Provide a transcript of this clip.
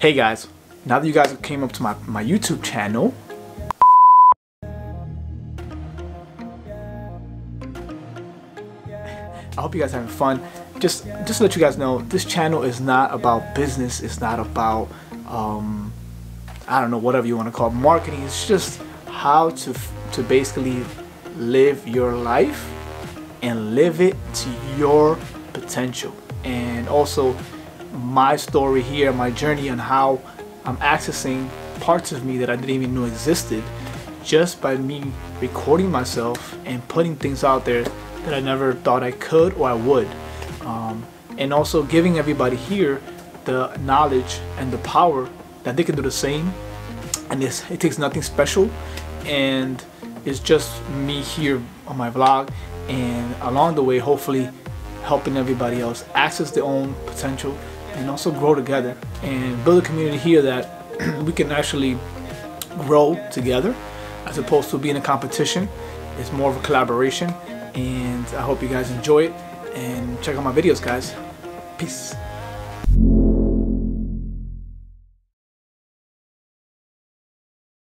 Hey guys, now that you guys came up to my, my YouTube channel, I hope you guys are having fun. Just just to let you guys know, this channel is not about business. It's not about um, I don't know whatever you want to call it, marketing. It's just how to to basically live your life and live it to your potential. And also my story here, my journey on how I'm accessing parts of me that I didn't even know existed just by me recording myself and putting things out there that I never thought I could or I would. Um, and also giving everybody here the knowledge and the power that they can do the same. And it takes nothing special and it's just me here on my vlog and along the way hopefully helping everybody else access their own potential and also grow together and build a community here that we can actually grow together as opposed to being a competition. It's more of a collaboration and I hope you guys enjoy it and check out my videos guys. Peace.